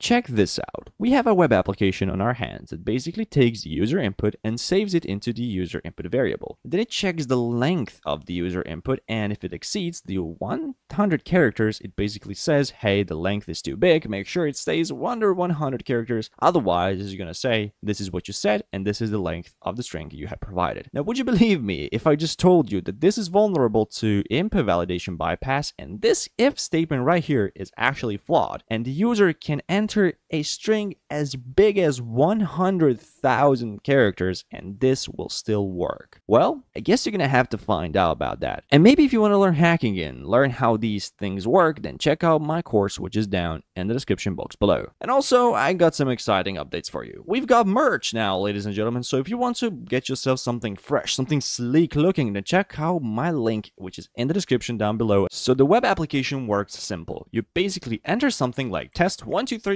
Check this out. We have a web application on our hands that basically takes user input and saves it into the user input variable. Then it checks the length of the user input and if it exceeds the 100 characters, it basically says, hey, the length is too big, make sure it stays under 100 characters. Otherwise, it's going to say, this is what you said and this is the length of the string you have provided. Now, would you believe me if I just told you that this is vulnerable to input validation bypass and this if statement right here is actually flawed and the user can enter enter a string as big as 100,000 characters and this will still work? Well, I guess you're gonna have to find out about that. And maybe if you want to learn hacking and learn how these things work, then check out my course, which is down in the description box below. And also, I got some exciting updates for you. We've got merch now, ladies and gentlemen, so if you want to get yourself something fresh, something sleek looking, then check out my link, which is in the description down below. So the web application works simple. You basically enter something like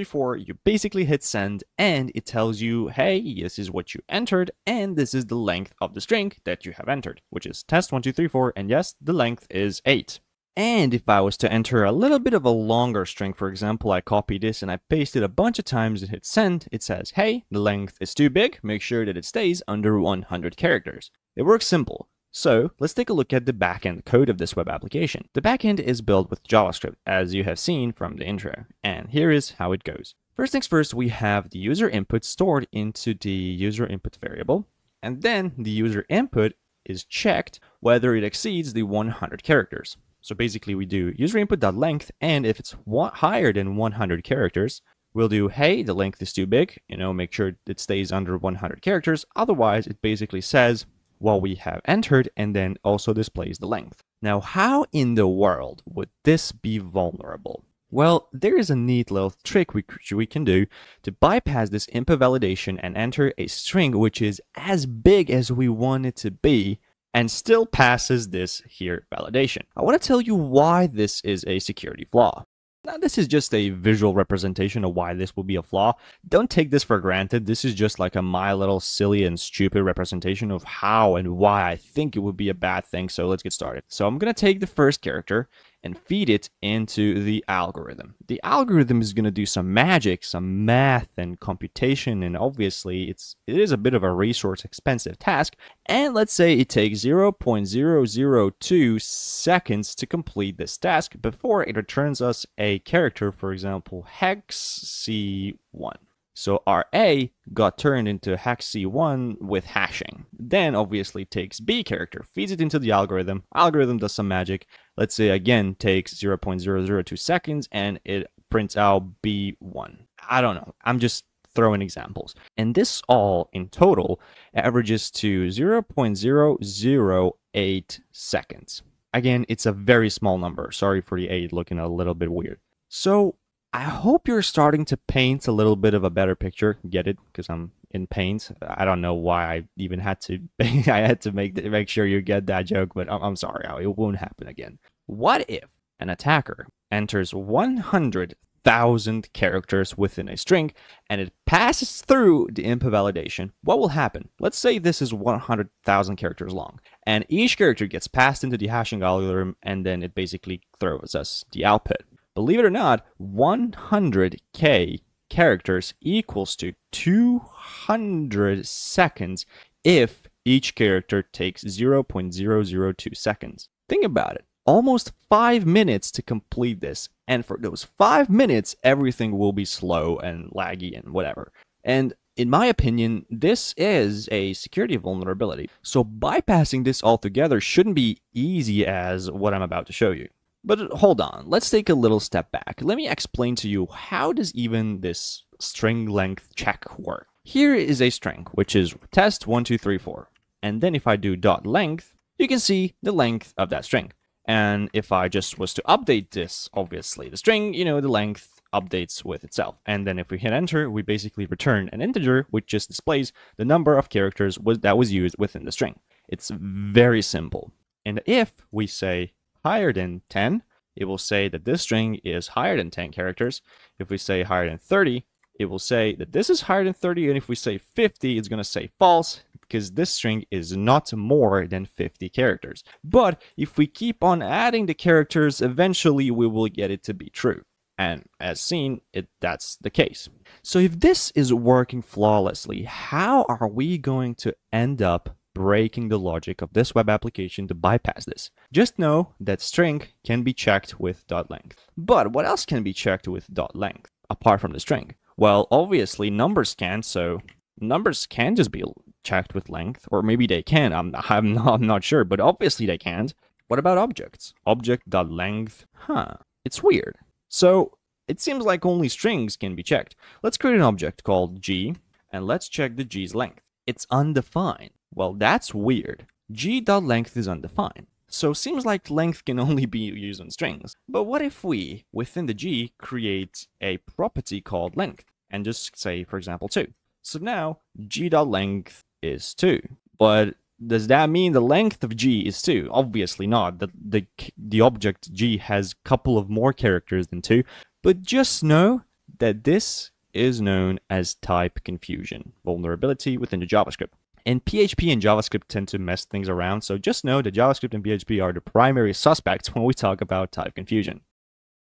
test1234, you basically hit send, and it tells you, hey, this is what you entered, and this is the length of the string that you have entered, which is test1234, and yes, the length is 8. And if I was to enter a little bit of a longer string, for example, I copy this and I paste it a bunch of times and hit send, it says, hey, the length is too big, make sure that it stays under 100 characters. It works simple. So let's take a look at the backend code of this web application. The backend is built with JavaScript, as you have seen from the intro, and here is how it goes. First things first, we have the user input stored into the user input variable, and then the user input is checked whether it exceeds the 100 characters. So basically we do user input.length, and if it's higher than 100 characters, we'll do, hey, the length is too big, you know, make sure it stays under 100 characters. Otherwise, it basically says what we have entered and then also displays the length. Now, how in the world would this be vulnerable? Well, there is a neat little trick we, we can do to bypass this input validation and enter a string which is as big as we want it to be and still passes this here validation. I want to tell you why this is a security flaw. Now, this is just a visual representation of why this will be a flaw. Don't take this for granted. This is just like a my little silly and stupid representation of how and why I think it would be a bad thing. So let's get started. So I'm going to take the first character and feed it into the algorithm. The algorithm is going to do some magic, some math and computation, and obviously it's it is a bit of a resource expensive task. And let's say it takes 0.002 seconds to complete this task before it returns us a character, for example, hex C1. So RA got turned into hex C1 with hashing. Then obviously takes B character, feeds it into the algorithm. Algorithm does some magic. Let's say again takes 0.002 seconds and it prints out B1. I don't know. I'm just throwing examples. And this all in total averages to 0.008 seconds. Again, it's a very small number. Sorry for the 8 looking a little bit weird. So I hope you're starting to paint a little bit of a better picture. Get it? Because I'm in paint. I don't know why I even had to. I had to make make sure you get that joke, but I'm, I'm sorry. It won't happen again. What if an attacker enters 100,000 characters within a string and it passes through the input validation? What will happen? Let's say this is 100,000 characters long, and each character gets passed into the hashing algorithm, and then it basically throws us the output. Believe it or not, 100k characters equals to 200 seconds if each character takes 0.002 seconds. Think about it. Almost 5 minutes to complete this, and for those 5 minutes, everything will be slow and laggy and whatever. And in my opinion, this is a security vulnerability. So bypassing this altogether shouldn't be easy as what I'm about to show you. But hold on, let's take a little step back. Let me explain to you how does even this string length check work. Here is a string, which is test1234. And then if I do dot length, you can see the length of that string. And if I just was to update this, obviously the string, you know, the length updates with itself. And then if we hit enter, we basically return an integer, which just displays the number of characters was, that was used within the string. It's very simple. And if we say higher than 10, it will say that this string is higher than 10 characters. If we say higher than 30, it will say that this is higher than 30. And if we say 50, it's going to say false because this string is not more than 50 characters. But if we keep on adding the characters, eventually we will get it to be true. And as seen, it, that's the case. So if this is working flawlessly, how are we going to end up breaking the logic of this web application to bypass this? Just know that string can be checked with .length. But what else can be checked with .length apart from the string? Well, obviously numbers can, so numbers can just be checked with length, or maybe they can. I'm, I'm, not, I'm not sure, but obviously they can't. What about objects? Object.length? Huh, it's weird. So it seems like only strings can be checked. Let's create an object called g, and let's check the g's length. It's undefined. Well, that's weird. g.length is undefined. So seems like length can only be used on strings. But what if we, within the g, create a property called length, and just say, for example, 2. So now g.length is 2. But does that mean the length of g is 2? Obviously not. The, the, the object g has a couple of more characters than 2. But just know that this is known as type confusion, vulnerability within the JavaScript. And PHP and JavaScript tend to mess things around, so just know that JavaScript and PHP are the primary suspects when we talk about type confusion.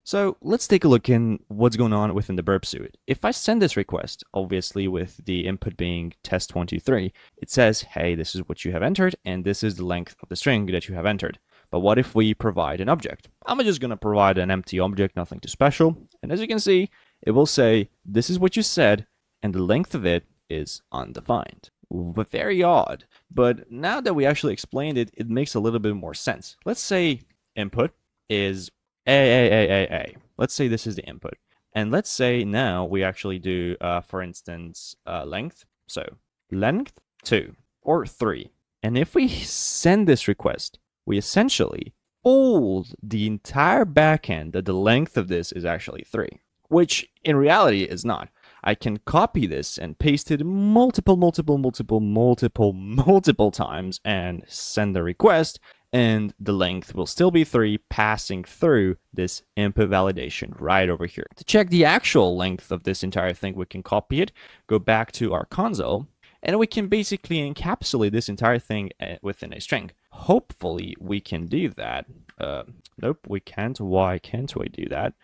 So let's take a look in what's going on within the burp suite. If I send this request, obviously with the input being test123, it says, hey, this is what you have entered, and this is the length of the string that you have entered. But what if we provide an object? I'm just going to provide an empty object, nothing too special. And as you can see, it will say, this is what you said, and the length of it is undefined. But very odd. But now that we actually explained it, it makes a little bit more sense. Let's say input is a, A, A, A, A. Let's say this is the input. And let's say now we actually do, uh, for instance, uh, length. So length 2 or 3. And if we send this request, we essentially fold the entire backend that the length of this is actually 3, which in reality is not. I can copy this and paste it multiple, multiple, multiple, multiple, multiple times and send the request, and the length will still be 3 passing through this input validation right over here. To check the actual length of this entire thing, we can copy it, go back to our console, and we can basically encapsulate this entire thing uh, within a string. Hopefully we can do that. Uh, nope, we can't. Why can't we do that?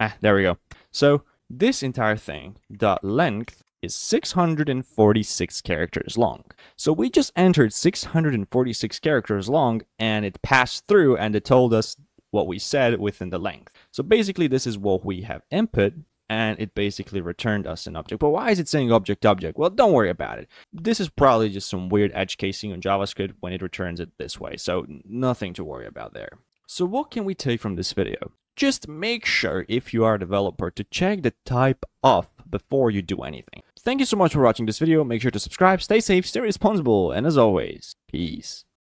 Ah, there we go. So this entire thing, the length is 646 characters long. So we just entered 646 characters long and it passed through and it told us what we said within the length. So basically this is what we have input and it basically returned us an object. But why is it saying object object? Well, don't worry about it. This is probably just some weird edge casing on JavaScript when it returns it this way. So nothing to worry about there. So what can we take from this video? Just make sure if you are a developer to check the type off before you do anything. Thank you so much for watching this video. Make sure to subscribe, stay safe, stay responsible, and as always, peace.